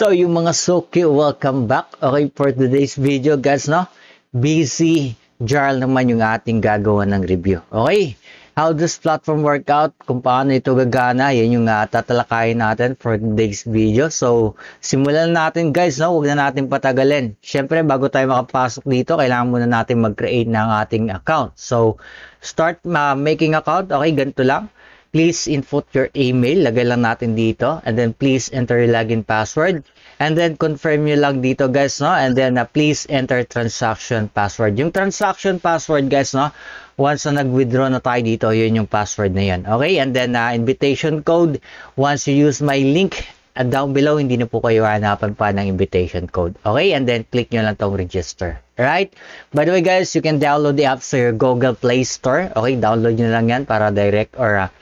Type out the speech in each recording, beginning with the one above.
So, yung mga Suki, welcome back. Okay, for today's video, guys, no? BC Jarl naman yung ating gagawa ng review. Okay, how does platform work out? Kung paano ito gagana, yan yung uh, tatalakayin natin for today's video. So, simulan natin, guys, no? Huwag na natin patagalin. Siyempre, bago tayo makapasok dito, kailangan muna natin mag-create ng ating account. So, start uh, making account. Okay, ganito lang please input your email. Lagay lang natin dito. And then please enter your login password. And then confirm nyo lang dito guys, no? And then uh, please enter transaction password. Yung transaction password guys, no? Once na nag-withdraw na tayo dito, yun yung password na yan. Okay? And then uh, invitation code. Once you use my link, at down below, hindi na po kayo hanapan pa ng invitation code. Okay? And then, click nyo lang tong register. Right? By the way, guys, you can download the app sa your Google Play Store. Okay? Download nyo lang yan para direct or uh,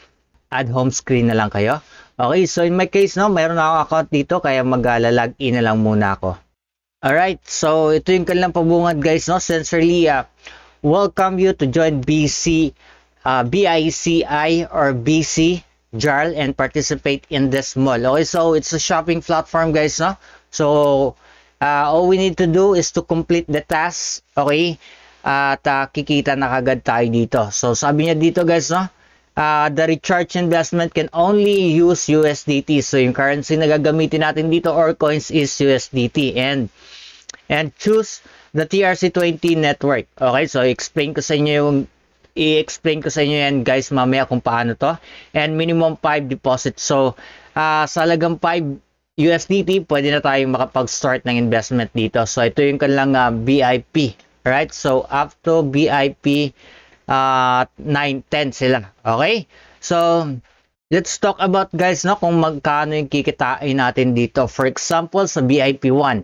add home screen na lang kayo. Okay, so in my case, no, mayroon akong account dito, kaya mag-log in na lang muna ako. Alright, so ito yung kanilang pabungad guys, no, sincerely, uh, welcome you to join BC, uh, BICI or BC JARL and participate in this mall. Okay, so it's a shopping platform guys, no? So, uh, all we need to do is to complete the task, okay? At uh, kikita na kagad tayo dito. So, sabi niya dito guys, no? Uh, the recharge investment can only use USDT. So yung currency na gagamitin natin dito or coins is USDT and and choose the TRC20 network. Okay, so explain ko sa inyo yung i-explain ko sa inyo yan guys mamaya kung paano to. And minimum 5 deposit. So uh, sa lagang 5 USDT, pwede na tayong makapag-start ng investment dito. So ito yung kanilang uh, BIP. Right? So up to BIP uh, 9, 10 sila. Okay? So, let's talk about guys no kung magkano yung kikitain natin dito. For example, sa VIP 1.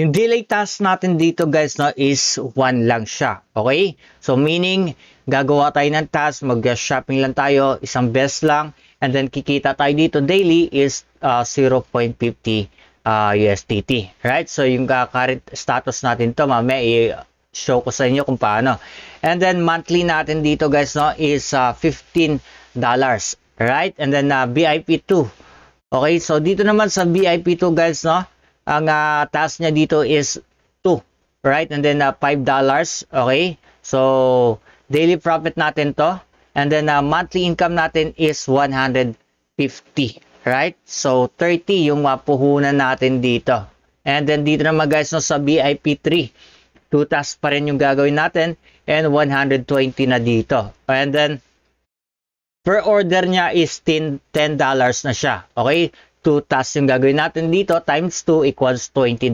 Yung delay task natin dito guys no is 1 lang siya. Okay? So, meaning, gagawa tayo ng task, mag-shopping lang tayo, isang best lang, and then kikita tayo dito daily is uh, 0.50 uh, USDT. Right? So, yung uh, current status natin to, mamaya show ko sa inyo kung paano. And then monthly natin dito guys no is uh, $15 right? And then uh, VIP 2. Okay, so dito naman sa VIP 2 guys no, ang uh, task niya dito is 2, right? And then uh, $5, okay? So daily profit natin to. And then uh, monthly income natin is 150, right? So 30 yung mapuhunan natin dito. And then dito naman guys no sa VIP 3 2 tasks pa rin yung gagawin natin and 120 na dito. And then, per order niya is 10, $10 na siya. Okay? 2 tasks yung gagawin natin dito times 2 equals $20.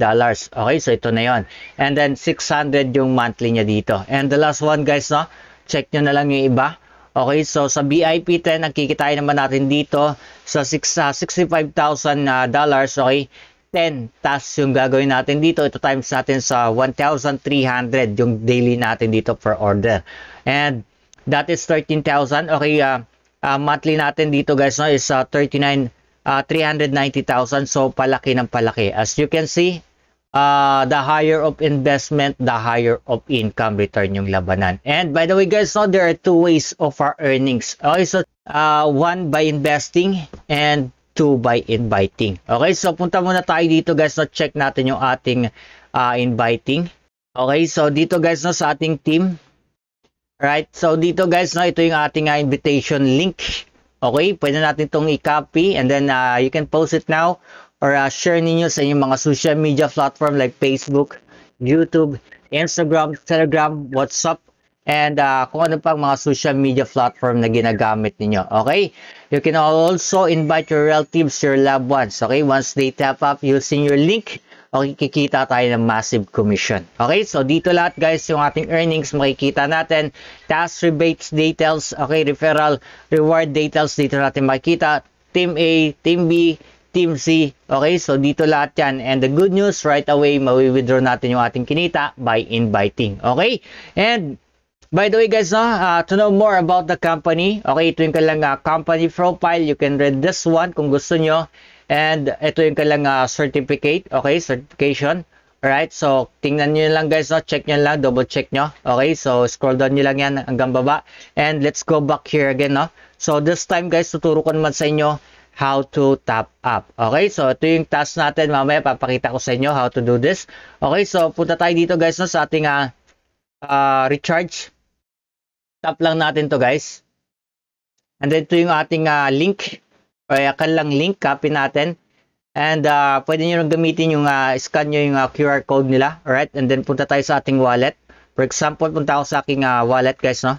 Okay? So, ito na yon And then, 600 yung monthly niya dito. And the last one guys, no? Check nyo na lang yung iba. Okay, so sa BIP 10, ang naman natin dito sa $65,000 uh, dollars, okay, 10 tasks yung gagawin natin dito. Ito times natin sa 1,300 yung daily natin dito per order. And that is 13,000. Okay, uh, uh, monthly natin dito guys no, is uh, 39, uh, 390,000. So palaki ng palaki. As you can see, uh, the higher of investment, the higher of income return yung labanan. And by the way guys, no, there are two ways of our earnings. Okay, so uh, one by investing and to by inviting. Okay, so punta muna tayo dito guys, no, check natin yung ating uh, inviting. Okay, so dito guys, no, sa ating team. Right, so dito guys, no, ito yung ating uh, invitation link. Okay, pwede natin itong i-copy and then uh, you can post it now or uh, share ninyo sa inyong mga social media platform like Facebook, YouTube, Instagram, Telegram, WhatsApp, and uh, kung ano pang mga social media platform na ginagamit ninyo. Okay? You can also invite your relatives, your loved ones. Okay? Once they tap up using your link, okay, kikita tayo ng massive commission. Okay? So, dito lahat guys, yung ating earnings, makikita natin. Task rebates details, okay, referral, reward details, dito natin makikita. Team A, Team B, Team C. Okay, so dito lahat yan. And the good news, right away, mawi-withdraw natin yung ating kinita by inviting. Okay? And By the way guys, no, uh, to know more about the company, okay, ito yung kailang uh, company profile. You can read this one kung gusto nyo. And ito yung kailang uh, certificate, okay, certification. Alright, so tingnan nyo lang guys, no? check nyo lang, double check nyo. Okay, so scroll down nyo lang yan hanggang baba. And let's go back here again. No? So this time guys, tuturo ko naman sa inyo how to top up. Okay, so ito yung task natin. Mamaya papakita ko sa inyo how to do this. Okay, so punta tayo dito guys no, sa ating uh, uh, recharge. Tap lang natin to guys. And then ito yung ating uh, link. O akan lang link, copy natin. And uh, pwede nyo lang gamitin yung uh, scan nyo yung uh, QR code nila. Alright, and then punta tayo sa ating wallet. For example, punta ako sa aking uh, wallet guys no.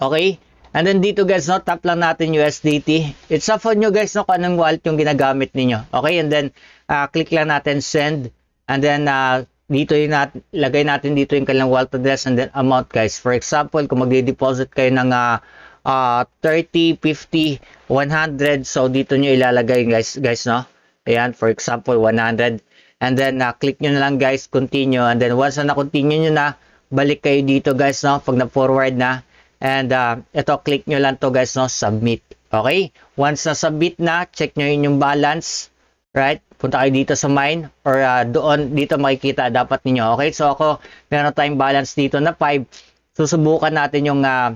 Okay, And then dito guys, no, tap lang natin USDT. It's up on you guys, no, kung anong wallet yung ginagamit ninyo. Okay, and then uh, click lang natin send. And then uh, dito yung nat lagay natin dito yung kanilang wallet address and then amount guys. For example, kung magde-deposit kayo ng uh, uh, 30, 50, 100. So dito nyo ilalagay guys, guys no. Ayan, for example, 100. And then uh, click nyo na lang guys, continue. And then once na na-continue nyo na, balik kayo dito guys, no, pag na-forward na And uh, ito, click nyo lang to guys, no? Submit. Okay? Once na submit na, check nyo yung balance. Right? Punta kayo dito sa mine or uh, doon, dito makikita dapat ninyo. Okay? So ako, meron tayong balance dito na 5. Susubukan natin yung uh,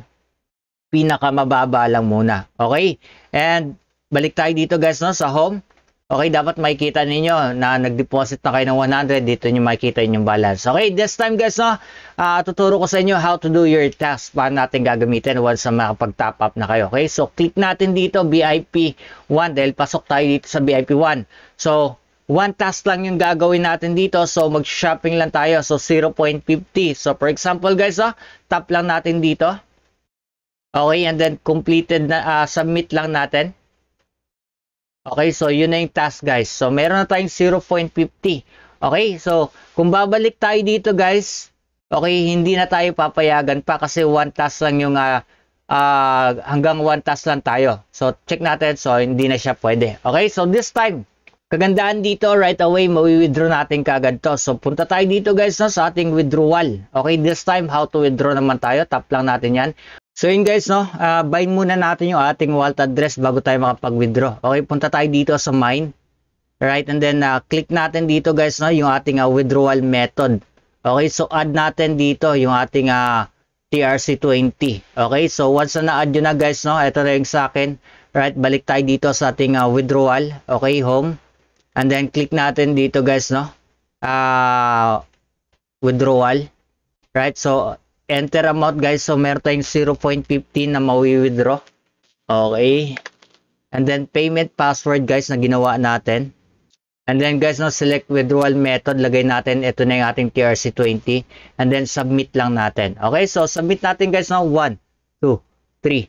pinakamababa lang muna. Okay? And balik tayo dito guys, no? Sa home. Okay, dapat makikita ninyo na nag-deposit na kayo ng 100. Dito nyo makikita yung balance. Okay, this time guys, no, uh, tuturo ko sa inyo how to do your task. Paano natin gagamitin once na makapag-top up na kayo. Okay, so click natin dito, VIP 1, dahil pasok tayo dito sa VIP 1. So, one task lang yung gagawin natin dito. So, mag-shopping lang tayo. So, 0.50. So, for example guys, oh, tap lang natin dito. Okay, and then completed na, uh, submit lang natin. Okay, so yun na yung task guys. So meron na tayong 0.50. Okay, so kung babalik tayo dito guys, okay, hindi na tayo papayagan pa kasi one task lang yung uh, uh, hanggang one task lang tayo. So check natin, so hindi na siya pwede. Okay, so this time, kagandaan dito right away, mawi-withdraw natin kagad to. So punta tayo dito guys no, sa ating withdrawal. Okay, this time, how to withdraw naman tayo. Tap lang natin yan. So yun guys, no, uh, bind muna natin yung ating wallet address bago tayo makapag-withdraw. Okay, punta tayo dito sa mine. Right, and then uh, click natin dito guys, no, yung ating uh, withdrawal method. Okay, so add natin dito yung ating uh, TRC20. Okay, so once na na-add yun na guys, no, ito na yung sa akin. Right, balik tayo dito sa ating uh, withdrawal. Okay, home. And then click natin dito guys, no, uh, withdrawal. Right, so enter amount guys. So meron tayong 0.15 na mawi-withdraw. Okay. And then payment password guys na ginawa natin. And then guys, no, select withdrawal method. Lagay natin, ito na yung ating TRC20. And then submit lang natin. Okay, so submit natin guys, no, 1, 2, 3.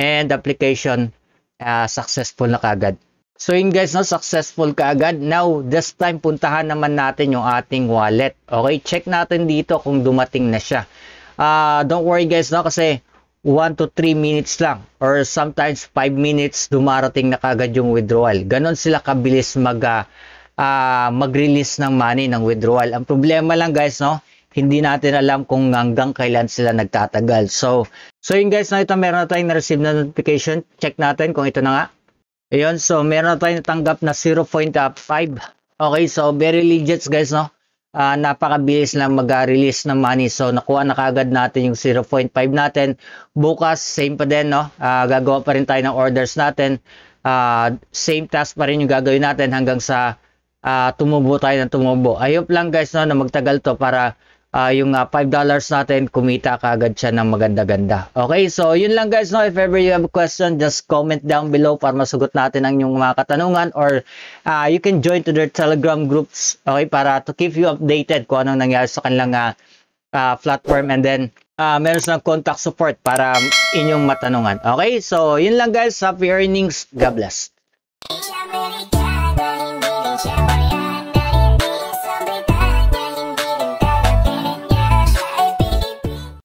And application uh, successful na kagad. So yun guys, no, successful ka agad. Now, this time, puntahan naman natin yung ating wallet. Okay, check natin dito kung dumating na siya. Uh, don't worry guys, no, kasi 1 to 3 minutes lang or sometimes 5 minutes dumarating na kagad yung withdrawal. Ganon sila kabilis mag, uh, uh, mag-release ng money ng withdrawal. Ang problema lang guys, no, hindi natin alam kung hanggang kailan sila nagtatagal. So, so yun guys, no, ito meron na tayong na-receive na notification. Check natin kung ito na nga. Ayun, so meron tayong natanggap na 0.5. Okay, so very legit guys, no? Uh, napakabilis lang mag-release ng money. So nakuha na kagad natin yung 0.5 natin. Bukas, same pa din, no? Uh, gagawa pa rin tayo ng orders natin. Uh, same task pa rin yung gagawin natin hanggang sa uh, tumubo tayo ng tumubo. Ayop lang guys, no, na magtagal to para uh, yung uh, $5 natin, kumita kaagad siya ng maganda-ganda. Okay, so yun lang guys. No? If ever you have a question, just comment down below para masugot natin ang yung mga katanungan or uh, you can join to their telegram groups okay, para to keep you updated kung anong nangyari sa kanilang uh, uh, platform and then uh, meron silang contact support para inyong matanungan. Okay, so yun lang guys. Happy earnings. God bless.